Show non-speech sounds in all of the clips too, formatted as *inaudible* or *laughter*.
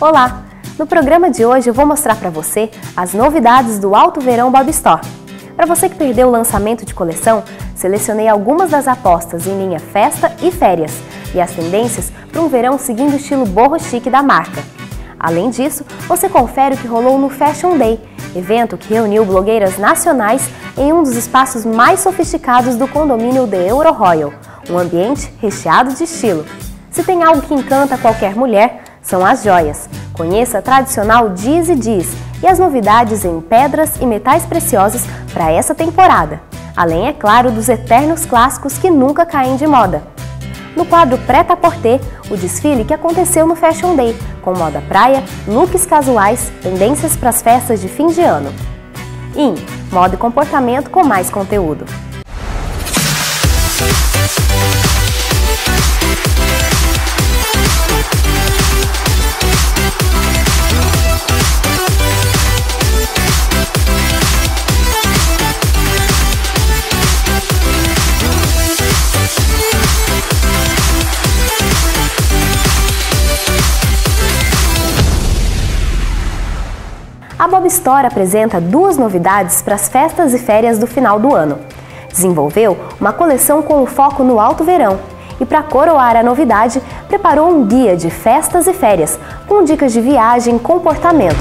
Olá! No programa de hoje eu vou mostrar para você as novidades do Alto Verão Bob Store. Para você que perdeu o lançamento de coleção, selecionei algumas das apostas em linha festa e férias e as tendências para um verão seguindo o estilo borro chique da marca. Além disso, você confere o que rolou no Fashion Day, evento que reuniu blogueiras nacionais em um dos espaços mais sofisticados do condomínio The Euro Royal, um ambiente recheado de estilo. Se tem algo que encanta qualquer mulher, são as joias. Conheça a tradicional Diz e Diz e as novidades em pedras e metais preciosos para essa temporada. Além, é claro, dos eternos clássicos que nunca caem de moda. No quadro Preta Porter, o desfile que aconteceu no Fashion Day, com moda praia, looks casuais, tendências para as festas de fim de ano. IN, moda e comportamento com mais conteúdo. A Store apresenta duas novidades para as festas e férias do final do ano. Desenvolveu uma coleção com foco no alto verão e, para coroar a novidade, preparou um guia de festas e férias com dicas de viagem e comportamento.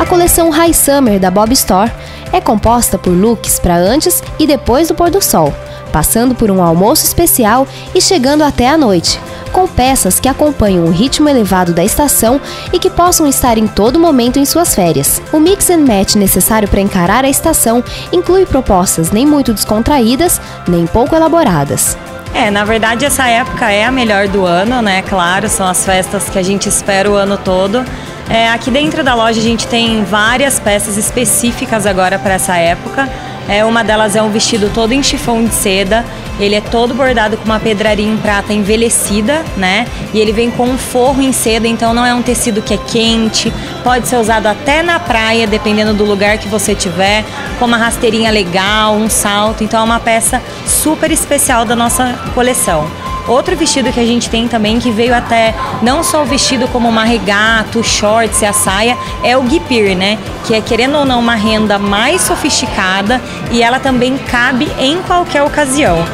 A coleção High Summer da Bob Store é composta por looks para antes e depois do pôr do sol passando por um almoço especial e chegando até a noite, com peças que acompanham o ritmo elevado da estação e que possam estar em todo momento em suas férias. O mix and match necessário para encarar a estação inclui propostas nem muito descontraídas, nem pouco elaboradas. É, na verdade essa época é a melhor do ano, né? Claro, são as festas que a gente espera o ano todo. É, aqui dentro da loja a gente tem várias peças específicas agora para essa época. É, uma delas é um vestido todo em chifão de seda. Ele é todo bordado com uma pedraria em prata envelhecida, né? E ele vem com um forro em seda, então não é um tecido que é quente. Pode ser usado até na praia, dependendo do lugar que você tiver, com uma rasteirinha legal, um salto. Então é uma peça super especial da nossa coleção. Outro vestido que a gente tem também, que veio até não só o vestido como uma regata, shorts e a saia, é o guipir, né? Que é, querendo ou não, uma renda mais sofisticada e ela também cabe em qualquer ocasião.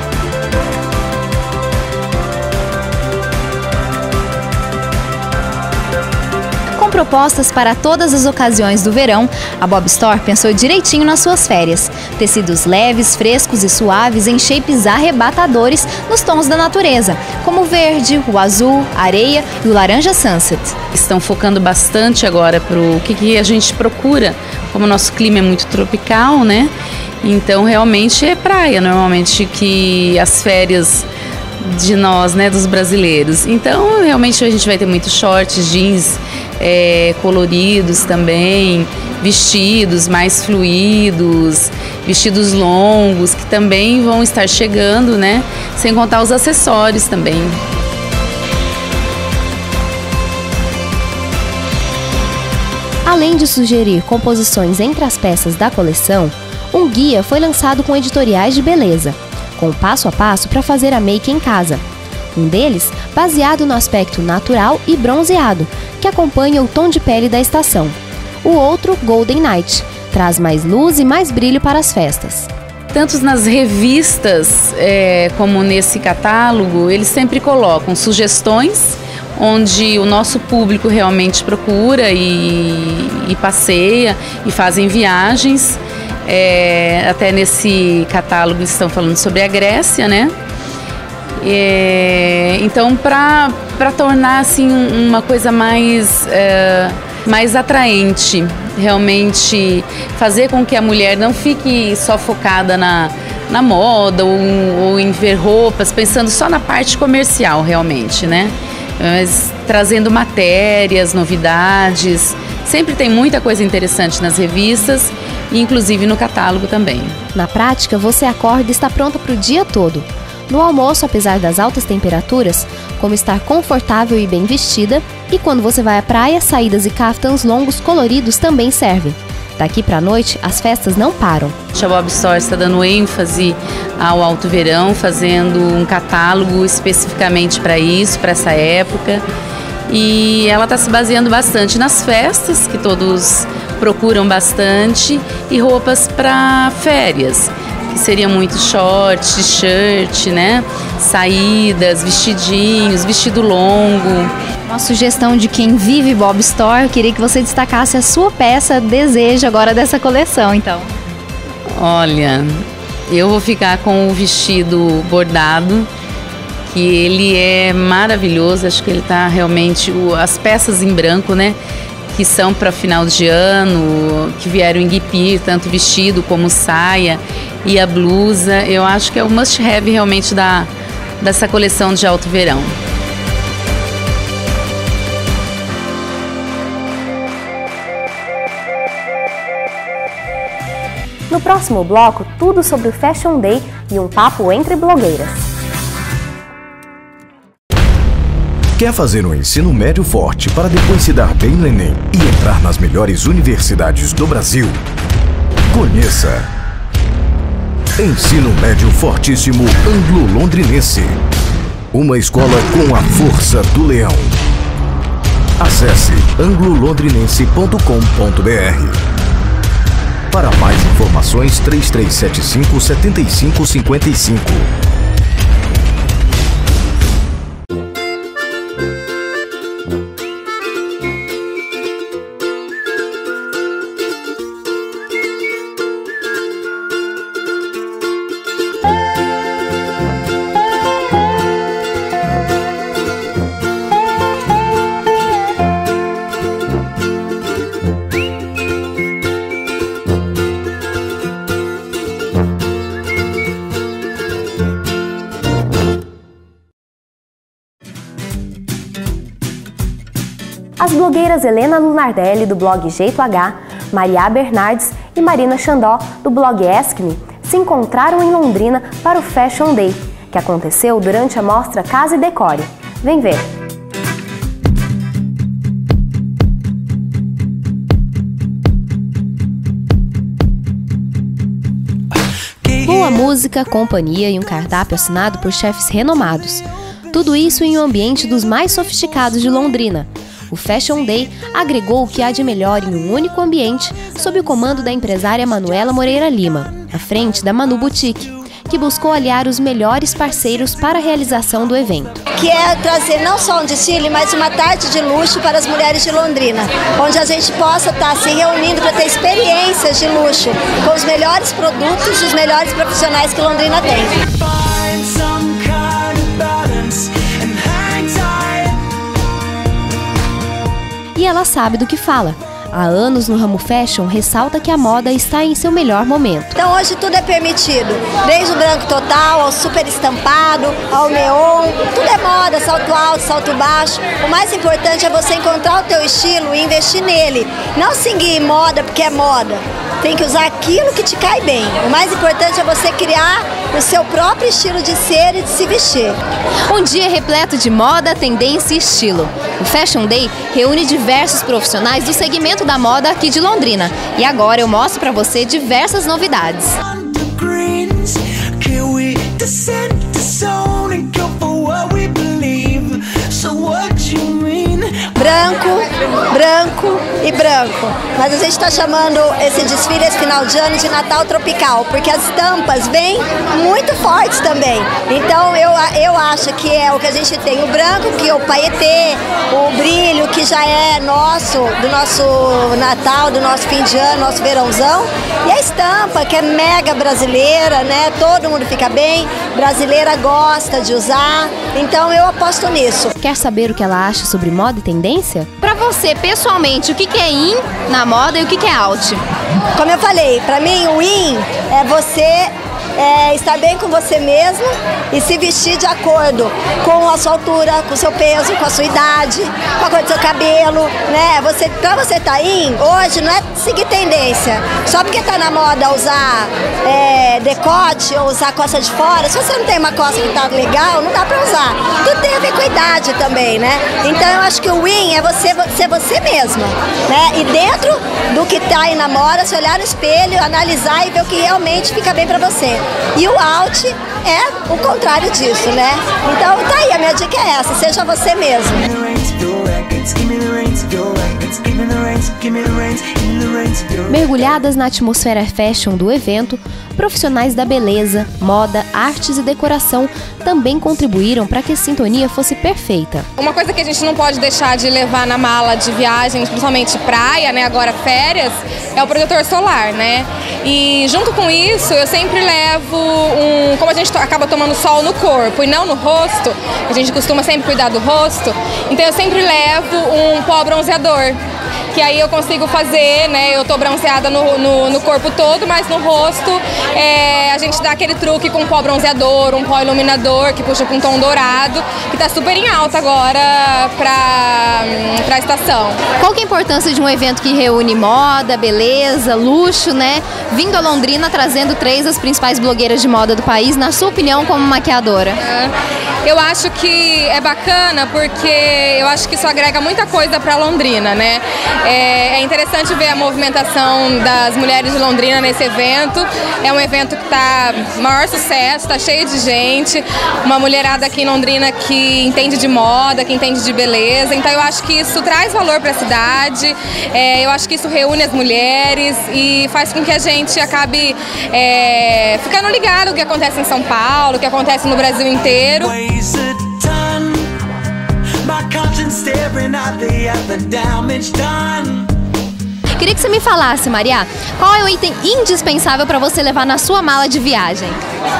propostas para todas as ocasiões do verão, a Bob Store pensou direitinho nas suas férias. Tecidos leves, frescos e suaves em shapes arrebatadores nos tons da natureza, como o verde, o azul, areia e o laranja sunset. Estão focando bastante agora para o que, que a gente procura, como o nosso clima é muito tropical, né? Então realmente é praia, normalmente que as férias de nós, né, dos brasileiros. Então, realmente a gente vai ter muitos shorts, jeans é, coloridos também, vestidos mais fluidos, vestidos longos que também vão estar chegando, né? Sem contar os acessórios também. Além de sugerir composições entre as peças da coleção, um guia foi lançado com editoriais de beleza com passo a passo para fazer a make em casa. Um deles baseado no aspecto natural e bronzeado, que acompanha o tom de pele da estação. O outro, Golden Night, traz mais luz e mais brilho para as festas. Tanto nas revistas é, como nesse catálogo, eles sempre colocam sugestões onde o nosso público realmente procura e, e passeia e fazem viagens. É, até nesse catálogo estão falando sobre a Grécia, né? É, então, para tornar assim uma coisa mais, é, mais atraente, realmente fazer com que a mulher não fique só focada na, na moda ou, ou em ver roupas, pensando só na parte comercial, realmente, né? Mas trazendo matérias, novidades. Sempre tem muita coisa interessante nas revistas inclusive no catálogo também. Na prática, você acorda e está pronta para o dia todo. No almoço, apesar das altas temperaturas, como estar confortável e bem vestida, e quando você vai à praia, saídas e caftans longos coloridos também servem. Daqui para a noite, as festas não param. A Bob Store está dando ênfase ao alto verão, fazendo um catálogo especificamente para isso, para essa época. E ela está se baseando bastante nas festas, que todos procuram bastante, e roupas para férias, que seria muito short, t-shirt, né? Saídas, vestidinhos, vestido longo. Uma sugestão de quem vive Bob Store, eu queria que você destacasse a sua peça desejo agora dessa coleção, então. Olha, eu vou ficar com o vestido bordado, que ele é maravilhoso, acho que ele tá realmente as peças em branco, né? Que são para final de ano, que vieram em guipir, tanto vestido como saia e a blusa. Eu acho que é o must have realmente da, dessa coleção de alto verão. No próximo bloco, tudo sobre o Fashion Day e um papo entre blogueiras. Quer fazer um ensino médio forte para depois se dar bem no Enem e entrar nas melhores universidades do Brasil? Conheça Ensino Médio Fortíssimo Anglo-Londrinense. Uma escola com a força do leão. Acesse anglolondrinense.com.br. Para mais informações, 3375 7555. As blogueiras Helena Lunardelli, do blog Jeito H, Maria Bernardes e Marina Xandó, do blog Ask Me, se encontraram em Londrina para o Fashion Day, que aconteceu durante a mostra Casa e Decore. Vem ver! Boa música, companhia e um cardápio assinado por chefes renomados. Tudo isso em um ambiente dos mais sofisticados de Londrina, o Fashion Day agregou o que há de melhor em um único ambiente sob o comando da empresária Manuela Moreira Lima, à frente da Manu Boutique, que buscou aliar os melhores parceiros para a realização do evento. Que é trazer não só um desfile, mas uma tarde de luxo para as mulheres de Londrina, onde a gente possa estar se reunindo para ter experiências de luxo com os melhores produtos e os melhores profissionais que Londrina tem. E ela sabe do que fala. Há anos no ramo fashion, ressalta que a moda está em seu melhor momento. Então hoje tudo é permitido, desde o branco total ao super estampado, ao neon, tudo é moda, salto alto, salto baixo. O mais importante é você encontrar o teu estilo e investir nele. Não seguir moda porque é moda. Tem que usar aquilo que te cai bem. O mais importante é você criar o seu próprio estilo de ser e de se vestir. Um dia repleto de moda, tendência e estilo. O Fashion Day reúne diversos profissionais do segmento da moda aqui de Londrina. E agora eu mostro para você diversas novidades. branco, branco e branco. Mas a gente está chamando esse desfile, esse final de ano, de Natal Tropical, porque as estampas vêm muito fortes também. Então eu, eu acho que é o que a gente tem, o branco, que é o paetê, o brilho, que já é nosso, do nosso Natal, do nosso fim de ano, nosso verãozão. E a estampa, que é mega brasileira, né? Todo mundo fica bem, brasileira gosta de usar. Então eu aposto nisso. Quer saber o que ela acha sobre moda e tendência? Para você, pessoalmente, o que é in na moda e o que é out? Como eu falei, para mim o in é você é, estar bem com você mesmo e se vestir de acordo com a sua altura, com o seu peso, com a sua idade, com a cor do seu cabelo, né? Você, pra você estar tá hoje não é seguir tendência. Só porque tá na moda usar é, decote ou usar costa de fora, se você não tem uma costa que tá legal, não dá pra usar. Tudo tem a ver com a idade também, né? Então eu acho que o win é você ser você mesma, né? E dentro do que tá aí na moda, se olhar no espelho, analisar e ver o que realmente fica bem pra você. E o out é o contrário disso, né? Então tá aí, a minha dica é essa, seja você mesmo. Mergulhadas na atmosfera fashion do evento, profissionais da beleza, moda, artes e decoração também contribuíram para que a sintonia fosse perfeita. Uma coisa que a gente não pode deixar de levar na mala de viagem, principalmente praia, né, agora férias, é o protetor solar, né? E junto com isso, eu sempre levo um, como a gente acaba tomando sol no corpo e não no rosto, a gente costuma sempre cuidar do rosto, então eu sempre levo um pó bronzeador que aí eu consigo fazer, né? Eu tô bronzeada no, no, no corpo todo, mas no rosto é, a gente dá aquele truque com pó bronzeador, um pó iluminador que puxa com um tom dourado, que tá super em alta agora pra, pra estação. Qual que é a importância de um evento que reúne moda, beleza, luxo, né? Vindo a Londrina trazendo três das principais blogueiras de moda do país, na sua opinião, como maquiadora? É, eu acho que é bacana porque eu acho que isso agrega muita coisa para Londrina, né? É, é, interessante ver a movimentação das mulheres de Londrina nesse evento. É um evento que está maior sucesso, está cheio de gente, uma mulherada aqui em Londrina que entende de moda, que entende de beleza. Então eu acho que isso traz valor para a cidade. É, eu acho que isso reúne as mulheres e faz com que a gente acabe é, ficando ligado o que acontece em São Paulo, o que acontece no Brasil inteiro. Queria que você me falasse, Maria, qual é o item indispensável para você levar na sua mala de viagem?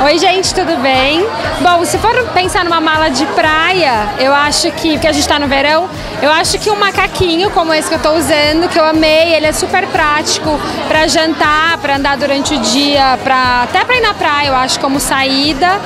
Oi, gente, tudo bem? Bom, se for pensar numa mala de praia, eu acho que, porque a gente está no verão, eu acho que um macaquinho como esse que eu estou usando, que eu amei, ele é super prático para jantar, para andar durante o dia, pra, até para ir na praia, eu acho, como saída.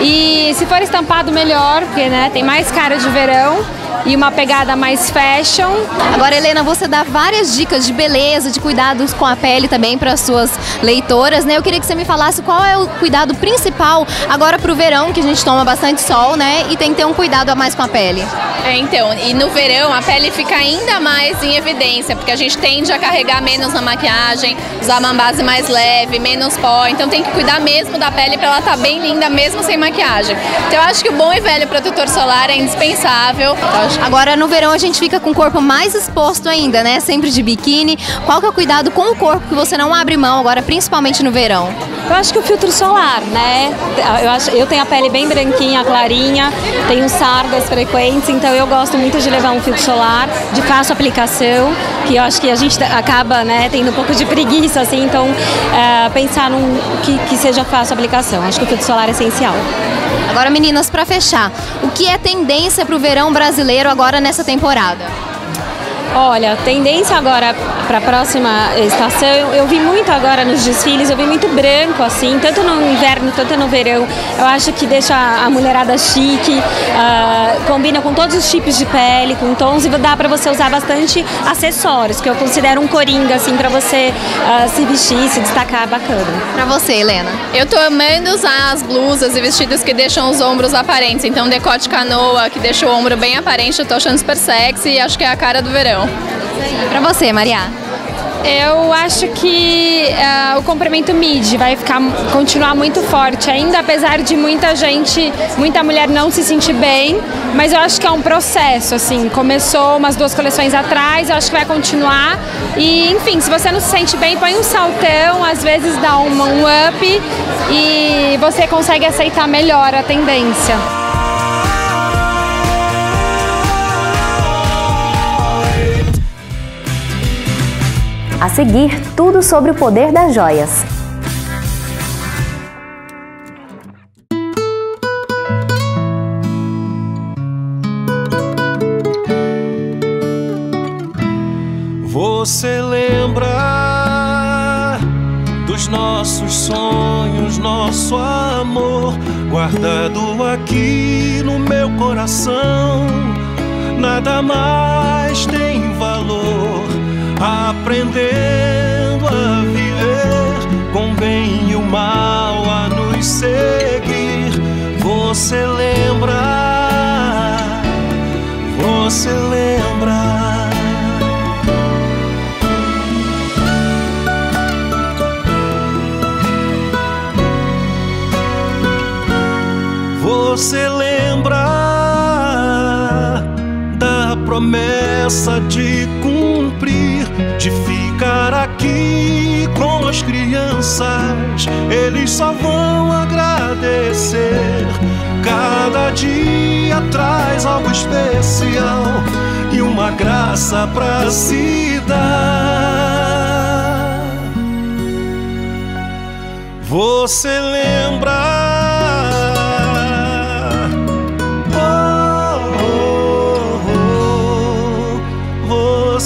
E se for estampado, melhor, porque né, tem mais cara de verão e uma pegada mais fashion. Agora, Helena, você dá várias dicas de beleza, de cuidados com a pele também para as suas leitoras, né? Eu queria que você me falasse qual é o cuidado principal agora para o verão, que a gente toma bastante sol, né? E tem que ter um cuidado a mais com a pele. É, então, e no verão a pele fica ainda mais em evidência, porque a gente tende a carregar menos na maquiagem, usar uma base mais leve, menos pó, então tem que cuidar mesmo da pele para ela estar tá bem linda mesmo sem maquiagem. Então eu acho que o bom e velho protetor solar é indispensável. Agora no verão a gente fica com o corpo mais exposto ainda, né? Sempre de biquíni. Qual que é o cuidado com o corpo que você não abre mão agora, principalmente no verão? Eu acho que o filtro solar, né? Eu, acho, eu tenho a pele bem branquinha, clarinha, tenho sardas frequentes, então eu gosto muito de levar um filtro solar de fácil aplicação, que eu acho que a gente acaba né, tendo um pouco de preguiça, assim, então é, pensar num que, que seja fácil aplicação. Acho que o filtro solar é essencial. Agora, meninas, para fechar, o que é tendência para o verão brasileiro agora nessa temporada? Olha, tendência agora para a próxima estação, eu, eu, vi muito agora nos desfiles, eu vi muito branco, assim, tanto no inverno, tanto no verão. Eu acho que deixa a mulherada chique, uh, combina com todos os tipos de pele, com tons, e dá para você usar bastante acessórios, que eu considero um coringa, assim, para você uh, se vestir, se destacar bacana. Para você, Helena? Eu tô amando usar as blusas e vestidos que deixam os ombros aparentes, então decote canoa, que deixa o ombro bem aparente, eu tô achando super sexy e acho que é a cara do verão. Para você, Maria? Eu acho que uh, o comprimento mid vai ficar continuar muito forte ainda, apesar de muita gente, muita mulher não se sentir bem, mas eu acho que é um processo, assim, começou umas duas coleções atrás, eu acho que vai continuar e, enfim, se você não se sente bem, põe um saltão, às vezes dá um, um up e você consegue aceitar melhor a tendência. A seguir, tudo sobre o poder das joias. Você lembra dos nossos sonhos, nosso amor, guardado aqui no meu coração. Nada mais tem valor, aprendendo a viver com bem e o mal a nos seguir. Você lembra? Você lembra? Você lembra da promessa de cumprir, de ficar aqui com as crianças? Eles só vão agradecer. Cada dia traz algo especial e uma graça pra se dar. Você lembra?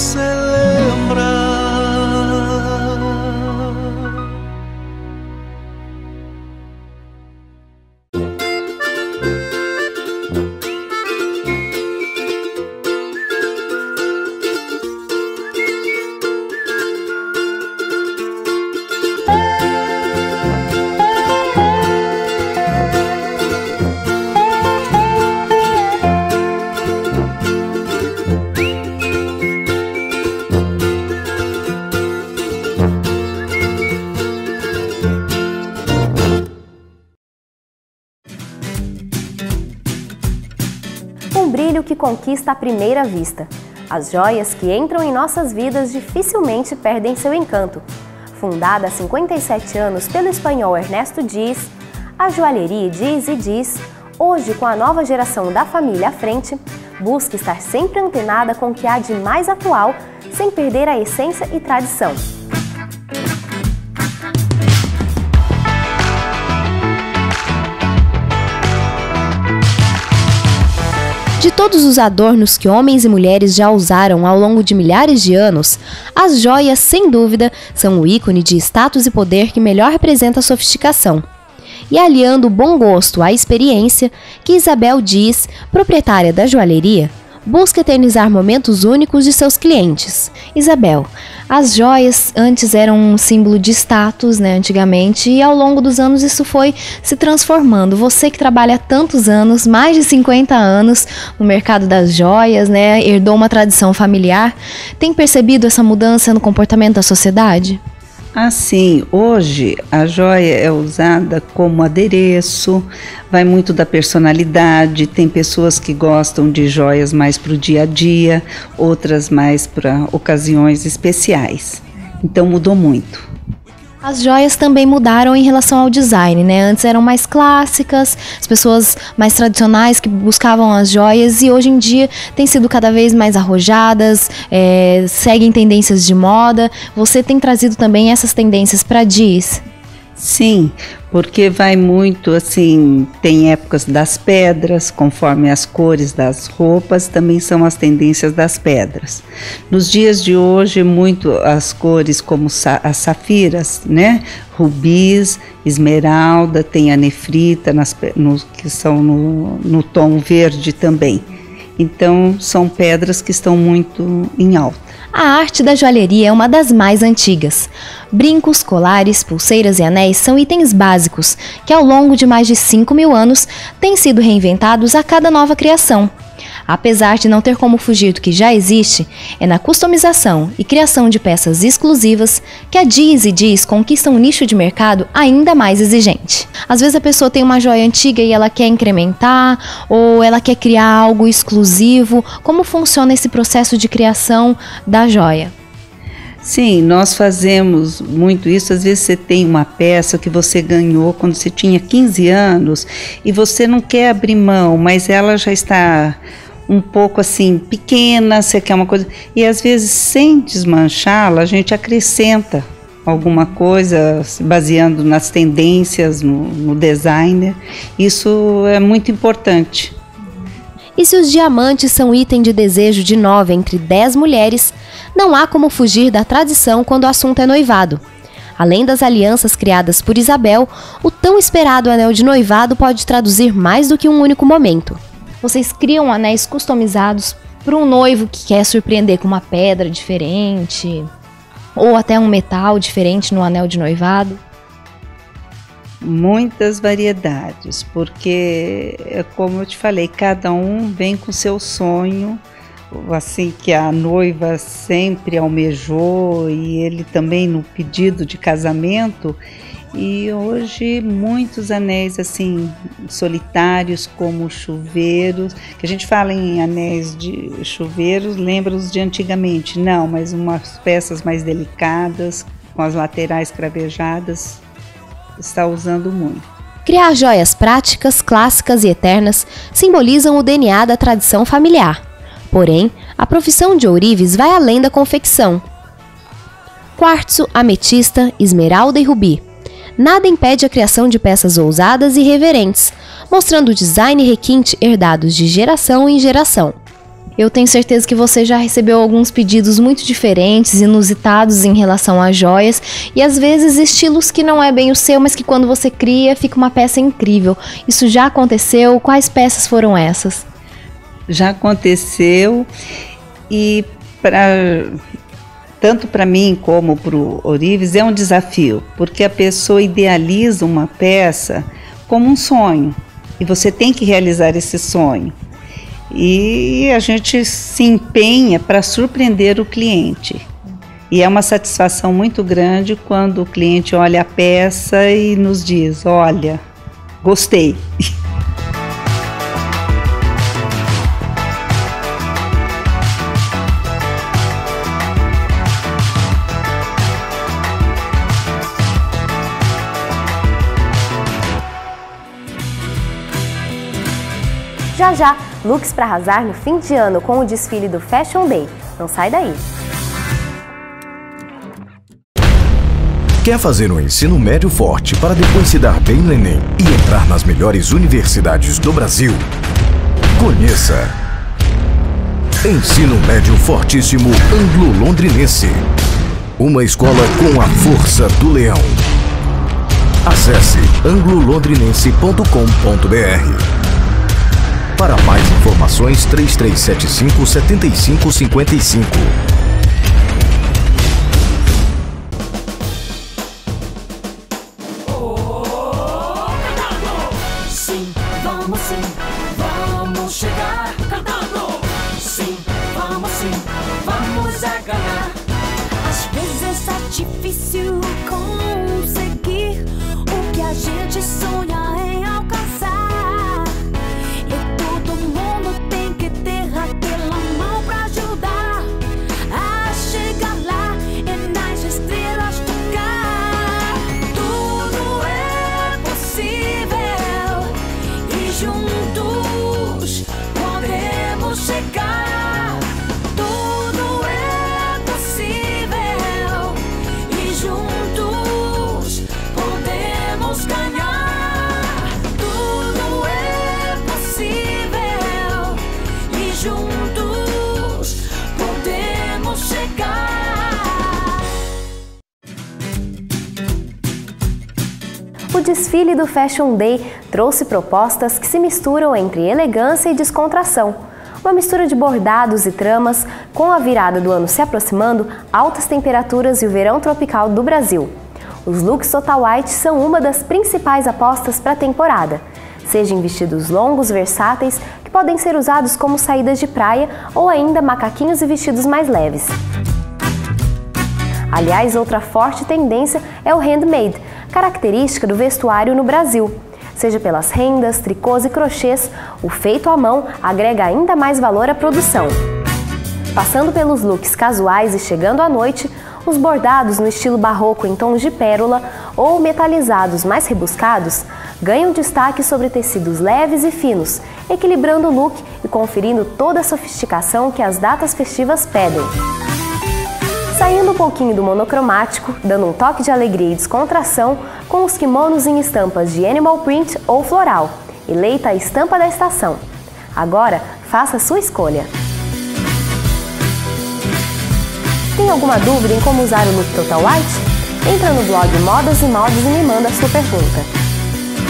brilho conquista à primeira vista. As joias que entram em nossas vidas dificilmente perdem seu encanto. Fundada há 57 anos pelo espanhol Ernesto Diz, a joalheria Diz e Diz, hoje com a nova geração da família à frente, busca estar sempre antenada com o que há de mais atual, sem perder a essência e tradição. De todos os adornos que homens e mulheres já usaram ao longo de milhares de anos, as joias, sem dúvida, são o ícone de status e poder que melhor representa a sofisticação. E aliando o bom gosto à experiência, que Isabel diz, proprietária da joalheria, busca eternizar momentos únicos de seus clientes. Isabel, as joias antes eram um símbolo de status, né, antigamente, e ao longo dos anos isso foi se transformando. Você que trabalha há tantos anos, mais de 50 anos no mercado das joias, né, herdou uma tradição familiar, tem percebido essa mudança no comportamento da sociedade? Assim, hoje a joia é usada como adereço, vai muito da personalidade. Tem pessoas que gostam de joias mais para o dia a dia, outras mais para ocasiões especiais. Então mudou muito. As joias também mudaram em relação ao design, né? Antes eram mais clássicas, as pessoas mais tradicionais que buscavam as joias e hoje em dia têm sido cada vez mais arrojadas, é, seguem tendências de moda. Você tem trazido também essas tendências para Diz? Sim, porque vai muito assim, tem épocas das pedras, conforme as cores das roupas, também são as tendências das pedras. Nos dias de hoje, muito as cores como as safiras, né? Rubis, esmeralda, tem a nefrita, nas, no, que são no, no tom verde também. Então, são pedras que estão muito em alta. A arte da joalheria é uma das mais antigas. Brincos, colares, pulseiras e anéis são itens básicos que, ao longo de mais de 5 mil anos, têm sido reinventados a cada nova criação. Apesar de não ter como fugir do que já existe, é na customização e criação de peças exclusivas que a Diz e Diz conquista um nicho de mercado ainda mais exigente. Às vezes a pessoa tem uma joia antiga e ela quer incrementar, ou ela quer criar algo exclusivo. Como funciona esse processo de criação da joia? Sim, nós fazemos muito isso. Às vezes você tem uma peça que você ganhou quando você tinha 15 anos e você não quer abrir mão, mas ela já está um pouco assim pequena, você quer uma coisa. E às vezes, sem desmanchá-la, a gente acrescenta alguma coisa baseando nas tendências, no, no designer. Isso é muito importante. E se os diamantes são item de desejo de nove entre dez mulheres, não há como fugir da tradição quando o assunto é noivado. Além das alianças criadas por Isabel, o tão esperado anel de noivado pode traduzir mais do que um único momento. Vocês criam anéis customizados para um noivo que quer surpreender com uma pedra diferente ou até um metal diferente no anel de noivado? Muitas variedades, porque, é como eu te falei, cada um vem com seu sonho, assim que a noiva sempre almejou e ele também no pedido de casamento. E hoje muitos anéis assim solitários como chuveiros, que a gente fala em anéis de chuveiros, lembra os de antigamente, não, mas umas peças mais delicadas, com as laterais cravejadas, está usando muito. Criar joias práticas, clássicas e eternas simbolizam o DNA da tradição familiar. Porém, a profissão de ourives vai além da confecção. Quartzo, ametista, esmeralda e rubi nada impede a criação de peças ousadas e reverentes, mostrando design e requinte herdados de geração em geração. Eu tenho certeza que você já recebeu alguns pedidos muito diferentes, inusitados em relação a joias e às vezes estilos que não é bem o seu, mas que quando você cria fica uma peça incrível. Isso já aconteceu? Quais peças foram essas? Já aconteceu e para tanto para mim como para o Orives, é um desafio, porque a pessoa idealiza uma peça como um sonho e você tem que realizar esse sonho. E a gente se empenha para surpreender o cliente. E é uma satisfação muito grande quando o cliente olha a peça e nos diz: Olha, gostei. *laughs* Já looks para arrasar no fim de ano com o desfile do Fashion Day. Não sai daí! Quer fazer um ensino médio forte para depois se dar bem no Enem e entrar nas melhores universidades do Brasil? Conheça! Ensino Médio Fortíssimo Anglo-Londrinense. Uma escola com a força do leão. Acesse anglolondrinense.com.br. Para mais informações, 3375 7555. Desfile do Fashion Day trouxe propostas que se misturam entre elegância e descontração. Uma mistura de bordados e tramas, com a virada do ano se aproximando, altas temperaturas e o verão tropical do Brasil. Os looks Total White são uma das principais apostas para a temporada. Seja em vestidos longos, versáteis, que podem ser usados como saídas de praia ou ainda macaquinhos e vestidos mais leves. Aliás, outra forte tendência é o handmade, característica do vestuário no Brasil. Seja pelas rendas, tricôs e crochês, o feito à mão agrega ainda mais valor à produção. Passando pelos looks casuais e chegando à noite, os bordados no estilo barroco em tons de pérola ou metalizados mais rebuscados ganham destaque sobre tecidos leves e finos, equilibrando o look e conferindo toda a sofisticação que as datas festivas pedem. Saindo um pouquinho do monocromático, dando um toque de alegria e descontração com os kimonos em estampas de animal print ou floral. Eleita a estampa da estação. Agora, faça sua escolha. Tem alguma dúvida em como usar o look Total White? Entra no blog Modas e Modos e me manda sua pergunta.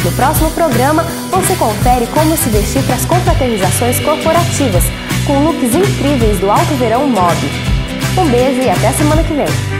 No próximo programa, você confere como se vestir para as confraternizações corporativas, com looks incríveis do Alto Verão Mob. Um beijo e até semana que vem!